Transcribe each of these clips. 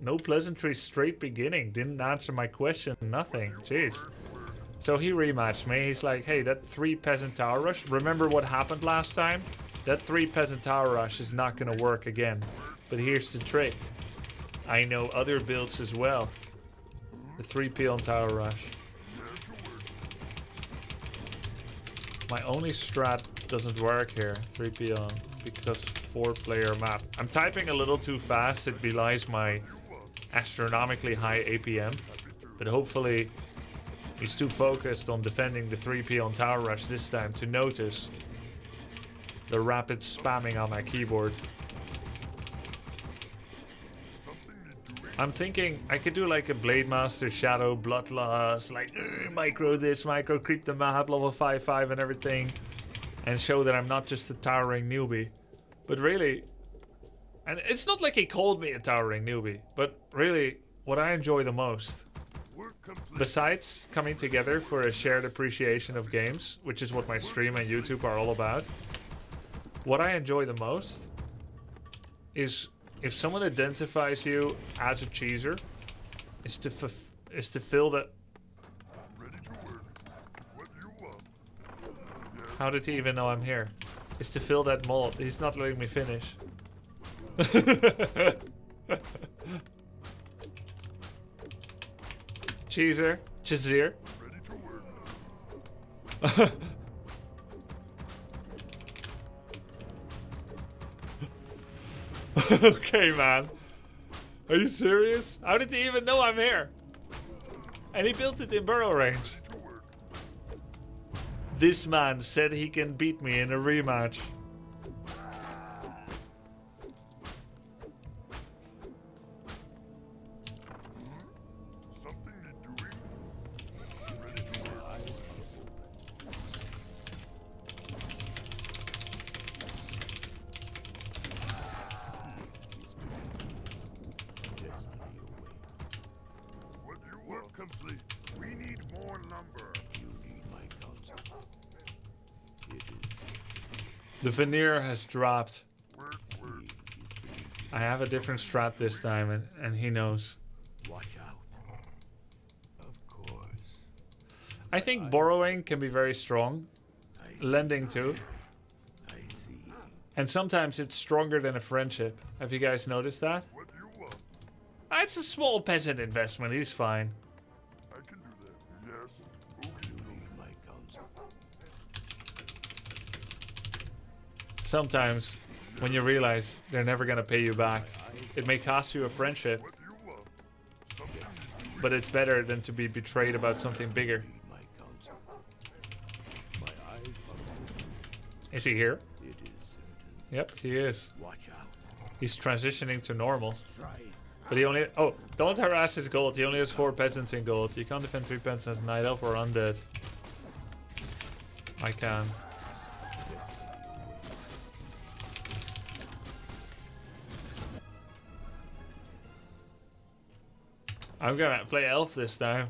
No pleasantry, straight beginning. Didn't answer my question, nothing. Jeez. So he rematched me. He's like, hey, that three peasant tower rush. Remember what happened last time? That three peasant tower rush is not gonna work again. But here's the trick. I know other builds as well. The three peon tower rush. My only strat doesn't work here, three peon, because four player map. I'm typing a little too fast. It belies my astronomically high APM. But hopefully he's too focused on defending the 3P on tower rush this time to notice the rapid spamming on my keyboard. I'm thinking I could do like a Blade Master, Shadow, Bloodlust, like micro this, micro creep the map, level 5-5 and everything. And show that I'm not just a towering newbie. But really, and it's not like he called me a towering newbie, but really, what I enjoy the most, besides coming together for a shared appreciation of games, which is what my stream and YouTube are all about, what I enjoy the most is if someone identifies you as a cheeser, is to is to fill that. How did he even know I'm here? Is to fill that mold. He's not letting me finish. Cheeser. Cheeser. okay, man. Are you serious? How did he even know I'm here? And he built it in burrow range. This man said he can beat me in a rematch. The veneer has dropped. I have a different strat this time, and, and he knows. Watch out. Of course. I think borrowing can be very strong. Lending too. I see. And sometimes it's stronger than a friendship. Have you guys noticed that? Ah, it's a small peasant investment. He's fine. Sometimes, when you realize they're never gonna pay you back, it may cost you a friendship. But it's better than to be betrayed about something bigger. Is he here? Yep, he is. He's transitioning to normal. But he only... Oh, don't harass his gold. He only has four peasants in gold. You can't defend three peasants night elf or undead. I can. I'm gonna play elf this time.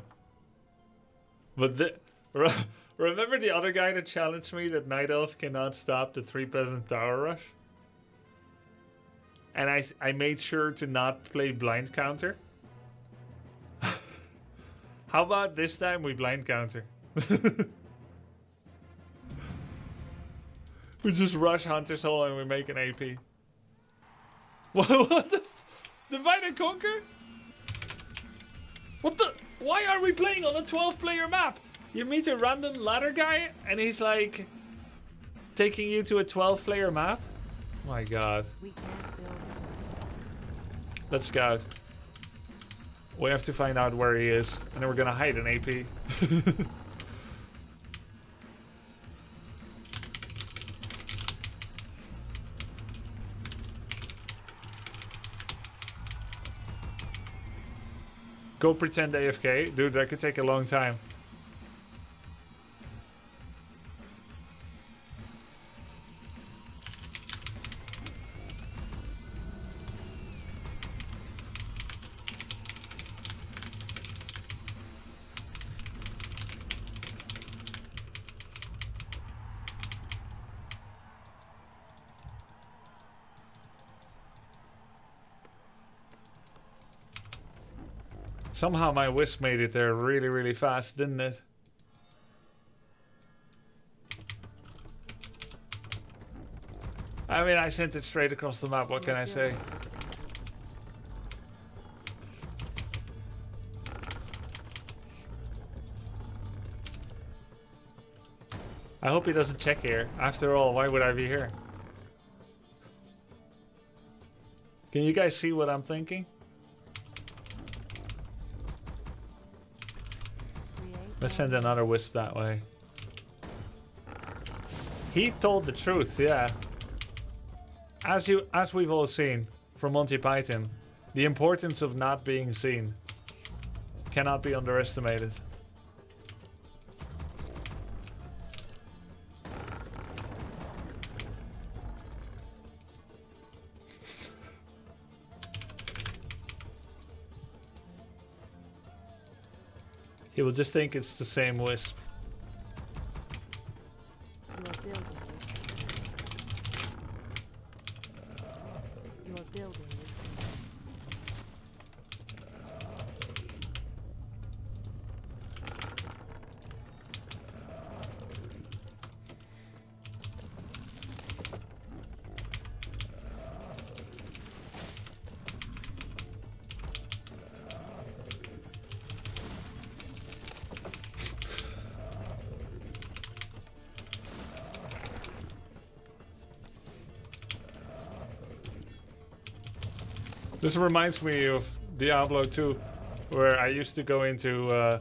But the, remember the other guy that challenged me that night elf cannot stop the three peasant tower rush? And I, I made sure to not play blind counter. How about this time we blind counter? we just rush Hunter's Hall and we make an AP. What, what the? Divide and Conquer? What the? Why are we playing on a 12 player map? You meet a random ladder guy and he's like taking you to a 12 player map? My god. Let's scout. We have to find out where he is. And then we're gonna hide an AP. Go pretend AFK. Dude, that could take a long time. Somehow my wisp made it there really, really fast, didn't it? I mean, I sent it straight across the map. What can I say? I hope he doesn't check here. After all, why would I be here? Can you guys see what I'm thinking? Let's send another wisp that way. He told the truth, yeah. As you as we've all seen from Monty Python, the importance of not being seen cannot be underestimated. He will just think it's the same wisp. This reminds me of Diablo 2, where I used to go into uh,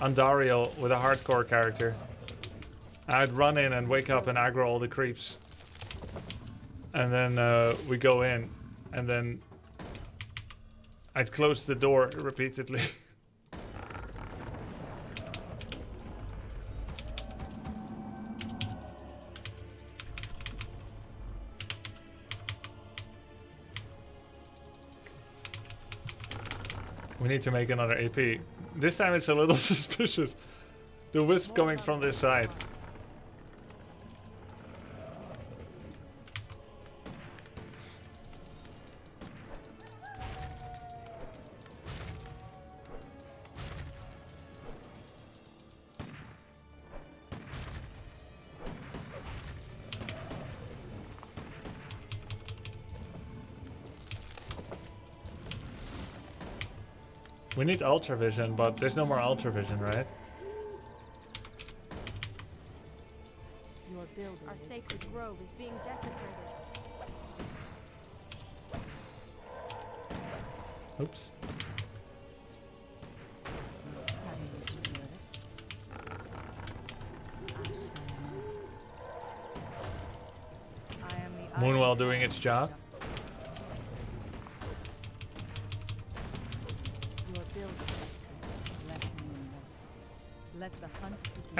Andariel with a hardcore character. I'd run in and wake up and aggro all the creeps. And then uh, we go in, and then I'd close the door repeatedly. Need to make another AP. This time it's a little suspicious. The wisp coming from this side. We need ultra vision, but there's no more ultra vision, right? You are building Our sacred grove is being desecrated. Oops. Having this murder. I am the Moonwell doing its job.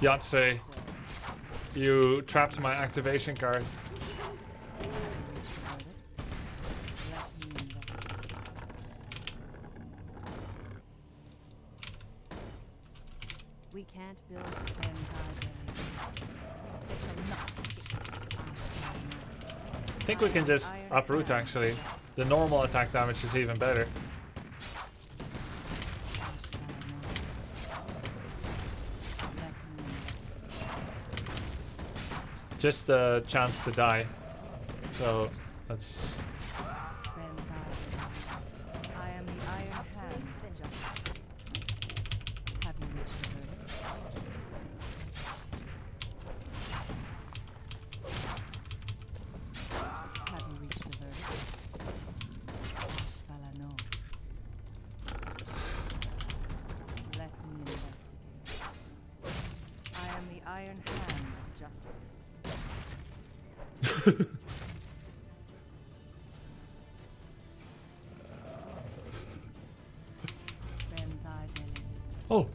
Yahtzee, you trapped my activation card. We can't build. Then thy delegate. They shall not escape. I shall not. I think we can just uproot actually. The normal attack damage is even better. Just a chance to die. So that's Oh,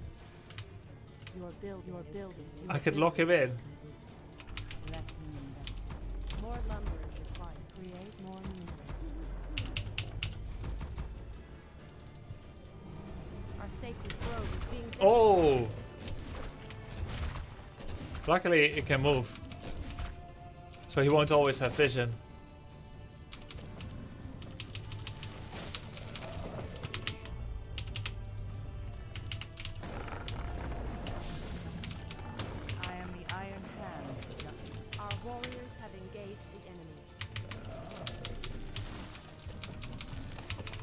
build, building. I could lock him in. Let me investigate. More lumber is required. Create more minerals. Our sacred grove is being Oh! Luckily, it can move. So he won't always have vision. I am the Iron Hand of Justice. Our warriors have engaged the enemy.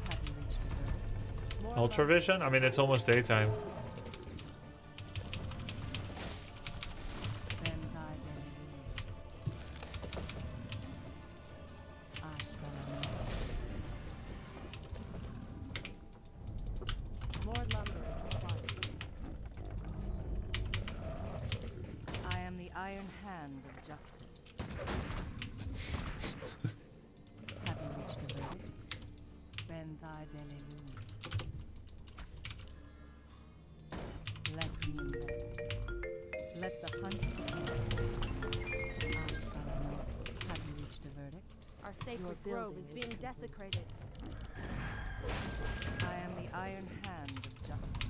Have you reached a verdict? More Ultra vision? I mean, it's almost daytime. Justice. Have you reached a verdict? Ben thy Delelun. Let me investigate. Let the hunt begin. Ashvalanor. Have you reached a verdict? Our sacred grove is is being complete. desecrated. I am the Iron Hand of Justice.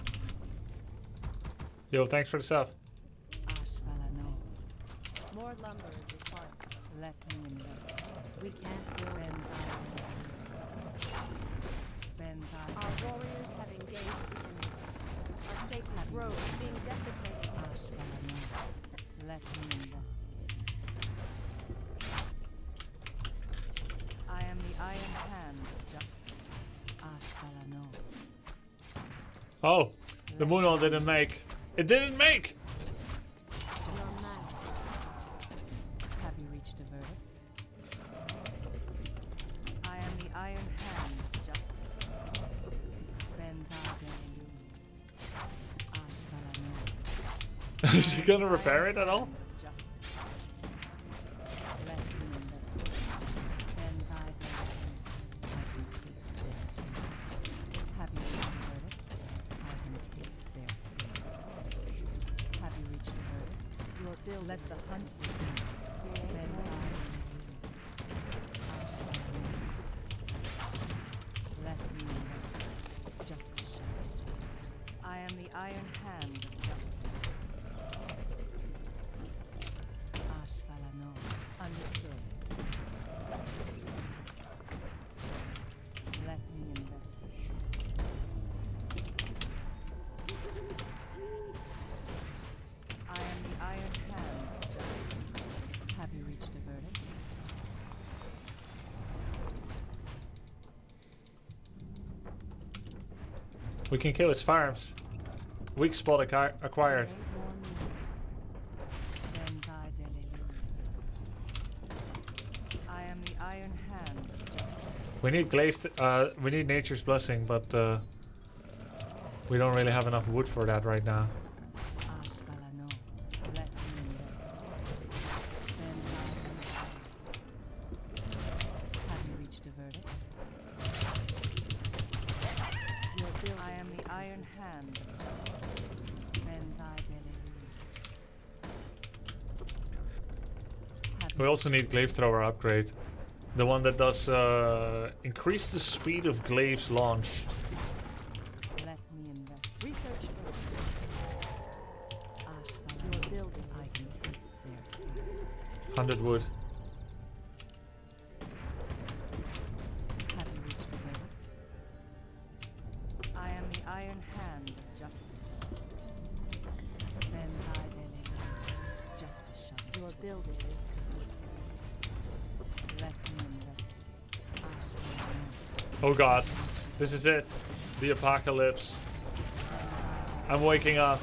Yo, thanks for the sub. Ashvalanor. More lumber is required. Let me investigate. We can't build. Ben thy Ben thy Our warriors have engaged the enemy. Our sacred grove is being desecrated. Ashvalanor. Let me investigate. I am the Iron Hand of Justice. Ah, Ashvalanor. Oh, the Moonwell didn't make. It didn't make! Gonna repair it at all? Let the hunt begin. We can kill its farms. Weak spot acquired. Create more minerals. Then thy Delilun. I am the iron hand of justice. We need glaive. uh, we need nature's blessing, but uh, we don't really have enough wood for that right now. Ashvalanor. Let me investigate. Then thy Delilun. Have you reached a verdict? Your building I am the iron hand of justice. Then thy Delilun. Have We also need glaive thrower upgrade. The one that does uh, increase the speed of glaives launch. let me invest. research further. Your building I can taste their 100 wood. Iron hand of justice. Then thy Delilun. Justice shall be Your building is complete. Let me investigate. Ashvalanor. Oh god, this is it. The apocalypse. I'm waking up.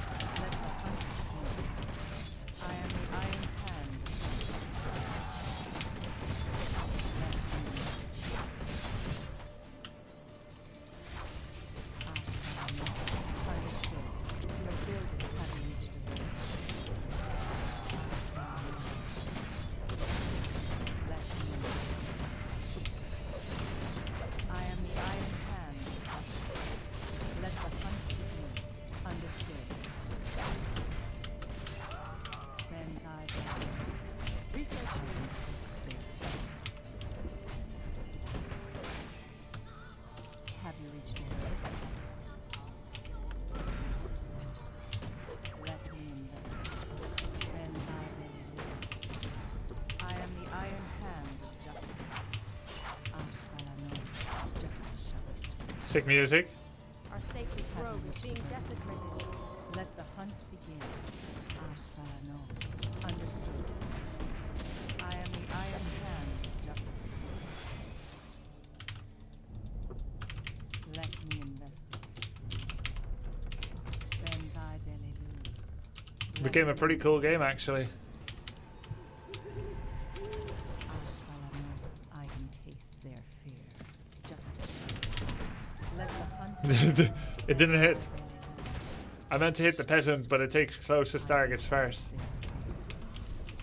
Sick music. Our sacred grove is being desecrated. Let the hunt begin. Ashvalanor, understood. I am the Iron Hand of Justice. Let me investigate. Became a pretty cool game actually. it didn't hit. I meant to hit the peasant, but it takes closest targets first.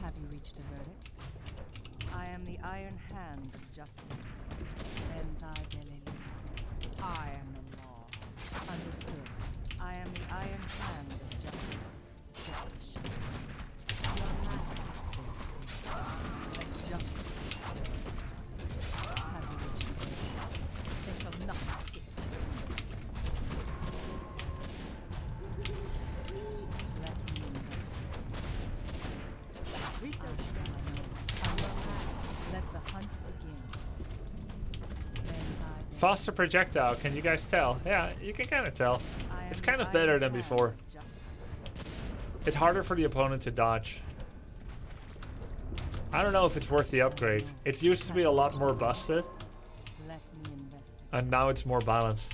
Have you reached a verdict? I am the Iron Hand of Justice. Bentai Delelu. I am the law. Understood. I am the Iron Faster projectile, can you guys tell? Yeah, you can kind of tell. It's kind of better than before. It's harder for the opponent to dodge. I don't know if it's worth the upgrade. It used to be a lot more busted, Let me investigate. and now it's more balanced.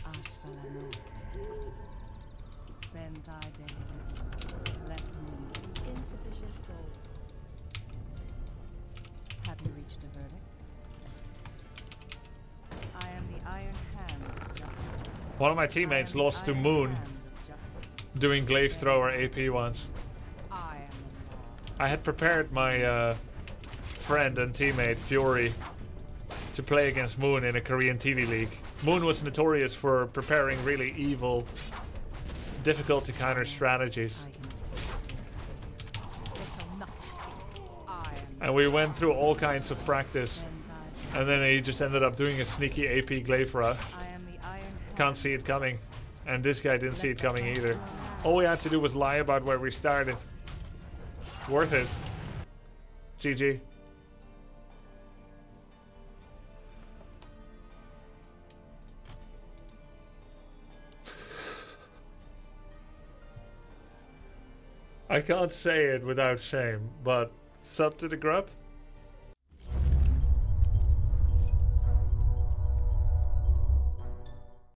One of my teammates lost to Moon doing glaive thrower AP once. I had prepared my uh, friend and teammate Fury to play against Moon in a Korean TV league. Moon was notorious for preparing really evil, difficult to counter strategies. And we went through all kinds of practice, and then he just ended up doing a sneaky AP glaive rush. Can't see it coming. And this guy didn't see it coming either. All we had to do was lie about where we started. Worth it. GG. I can't say it without shame, but sub to the grub.